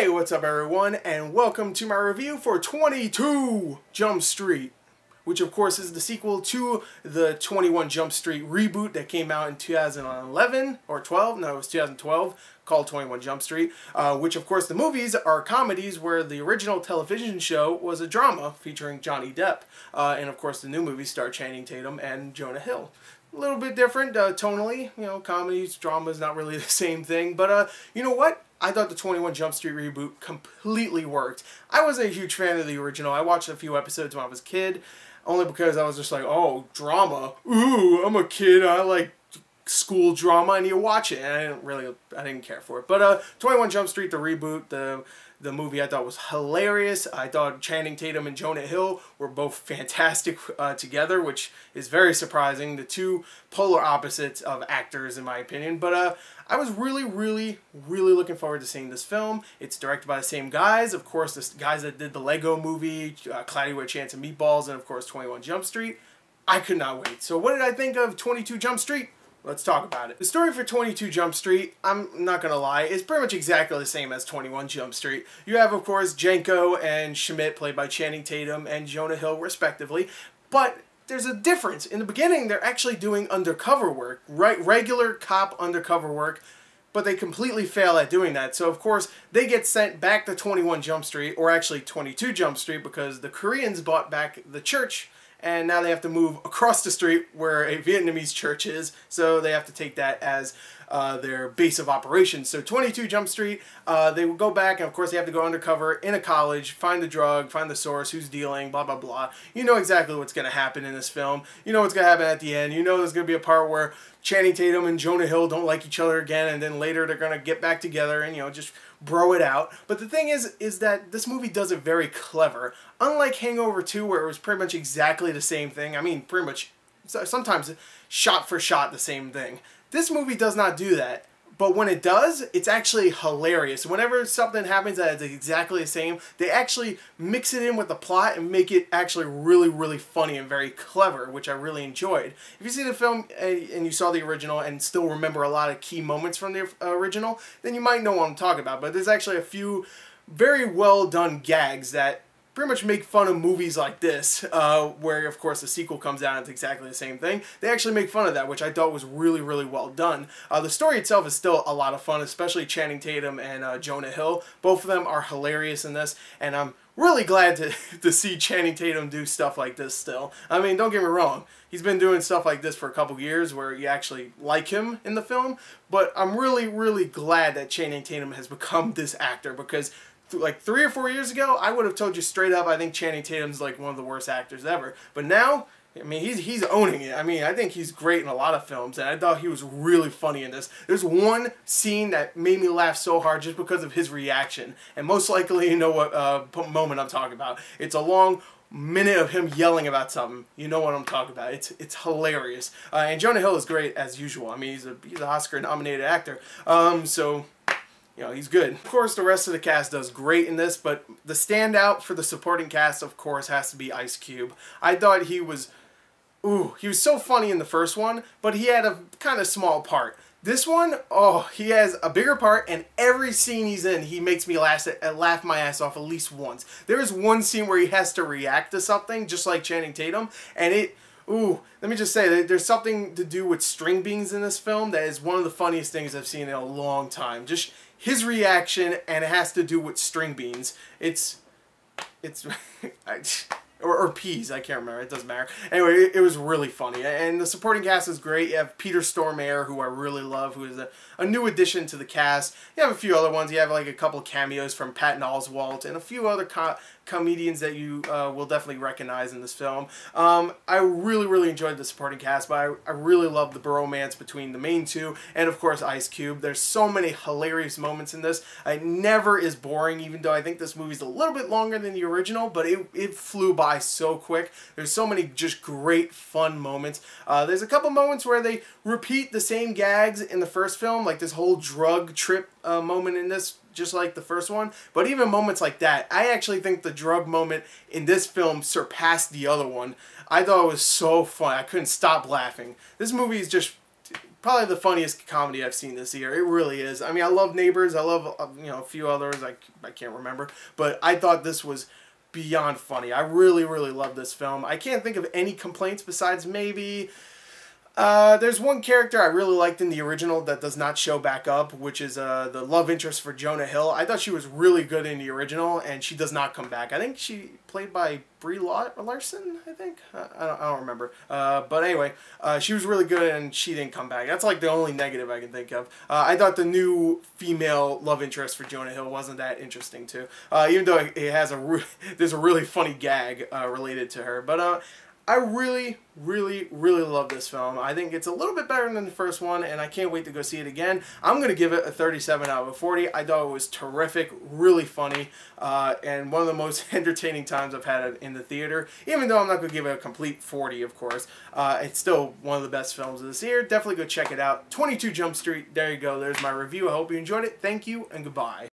Hey, what's up everyone, and welcome to my review for 22 Jump Street, which of course is the sequel to the 21 Jump Street reboot that came out in 2011 or 12, no it was 2012, called 21 Jump Street, uh, which of course the movies are comedies where the original television show was a drama featuring Johnny Depp, uh, and of course the new movies star Channing Tatum and Jonah Hill a little bit different uh, tonally. You know, comedies, drama is not really the same thing. But uh, you know what? I thought the 21 Jump Street reboot completely worked. I wasn't a huge fan of the original. I watched a few episodes when I was a kid, only because I was just like, oh, drama. Ooh, I'm a kid. I like school drama. I need to watch it. And I didn't really, I didn't care for it. But uh, 21 Jump Street, the reboot, the the movie I thought was hilarious. I thought Channing Tatum and Jonah Hill were both fantastic uh, together, which is very surprising. The two polar opposites of actors, in my opinion. But uh, I was really, really, really looking forward to seeing this film. It's directed by the same guys, of course, the guys that did the Lego movie, uh, Cloudy with a Chance of Meatballs, and of course 21 Jump Street. I could not wait. So what did I think of 22 Jump Street? Let's talk about it. The story for 22 Jump Street, I'm not gonna lie, is pretty much exactly the same as 21 Jump Street. You have, of course, Jenko and Schmidt, played by Channing Tatum and Jonah Hill, respectively, but there's a difference. In the beginning, they're actually doing undercover work, right? Regular cop undercover work, but they completely fail at doing that. So, of course, they get sent back to 21 Jump Street, or actually 22 Jump Street, because the Koreans bought back the church and now they have to move across the street where a Vietnamese church is, so they have to take that as uh, their base of operations. So 22 Jump Street, uh, they will go back, and of course they have to go undercover in a college, find the drug, find the source, who's dealing, blah, blah, blah. You know exactly what's going to happen in this film. You know what's going to happen at the end. You know there's going to be a part where Channing Tatum and Jonah Hill don't like each other again, and then later they're going to get back together and, you know, just bro it out. But the thing is, is that this movie does it very clever. Unlike Hangover 2, where it was pretty much exactly the same thing. I mean, pretty much, sometimes shot for shot the same thing. This movie does not do that. But when it does, it's actually hilarious. Whenever something happens that is exactly the same, they actually mix it in with the plot and make it actually really, really funny and very clever, which I really enjoyed. If you see the film eh, and you saw the original and still remember a lot of key moments from the original, then you might know what I'm talking about. But there's actually a few very well done gags that pretty much make fun of movies like this, uh, where of course the sequel comes out and it's exactly the same thing. They actually make fun of that, which I thought was really, really well done. Uh, the story itself is still a lot of fun, especially Channing Tatum and uh, Jonah Hill. Both of them are hilarious in this, and I'm really glad to, to see Channing Tatum do stuff like this still. I mean, don't get me wrong. He's been doing stuff like this for a couple years where you actually like him in the film, but I'm really, really glad that Channing Tatum has become this actor because like three or four years ago, I would have told you straight up. I think Channing Tatum's like one of the worst actors ever. But now, I mean, he's he's owning it. I mean, I think he's great in a lot of films, and I thought he was really funny in this. There's one scene that made me laugh so hard just because of his reaction, and most likely you know what uh, moment I'm talking about. It's a long minute of him yelling about something. You know what I'm talking about. It's it's hilarious. Uh, and Jonah Hill is great as usual. I mean, he's a he's an Oscar nominated actor. Um, so you know, he's good. Of course, the rest of the cast does great in this, but the standout for the supporting cast, of course, has to be Ice Cube. I thought he was, ooh, he was so funny in the first one, but he had a kind of small part. This one, oh, he has a bigger part, and every scene he's in, he makes me laugh, laugh my ass off at least once. There is one scene where he has to react to something, just like Channing Tatum, and it, ooh, let me just say, that there's something to do with string beans in this film that is one of the funniest things I've seen in a long time. Just his reaction, and it has to do with string beans. It's, it's, I, or, or peas, I can't remember, it doesn't matter. Anyway, it, it, was really funny, and the supporting cast is great. You have Peter Stormare, who I really love, who is a, a new addition to the cast. You have a few other ones. You have like a couple cameos from Patton Oswalt and a few other co comedians that you uh, will definitely recognize in this film. Um, I really, really enjoyed the supporting cast, but I, I really love the bromance between the main two and, of course, Ice Cube. There's so many hilarious moments in this. It never is boring, even though I think this movie's a little bit longer than the original, but it, it flew by so quick. There's so many just great, fun moments. Uh, there's a couple moments where they repeat the same gags in the first film, like this whole drug trip uh, moment in this just like the first one. But even moments like that, I actually think the drug moment in this film surpassed the other one. I thought it was so fun. I couldn't stop laughing. This movie is just probably the funniest comedy I've seen this year. It really is. I mean, I love Neighbors. I love uh, you know a few others. I I can't remember, but I thought this was beyond funny. I really really love this film. I can't think of any complaints besides maybe uh, there's one character I really liked in the original that does not show back up, which is uh, the love interest for Jonah Hill. I thought she was really good in the original, and she does not come back. I think she played by Brie Larson, I think. I, don't, I don't remember. Uh, but anyway, uh, she was really good, and she didn't come back. That's like the only negative I can think of. Uh, I thought the new female love interest for Jonah Hill wasn't that interesting, too. Even though it has a re- there's a really funny gag related to her. But I really, really, really love this film. I think it's a little bit better than the first one, and I can't wait to go see it again. I'm going to give it a 37 out of 40. I thought it was terrific, really funny, uh, and one of the most entertaining times I've had in the theater. Even though I'm not going to give it a complete 40, of course. Uh, it's still one of the best films of this year. Definitely go check it out. 22 Jump Street. There you go. There's my review. I hope you enjoyed it. Thank you, and goodbye.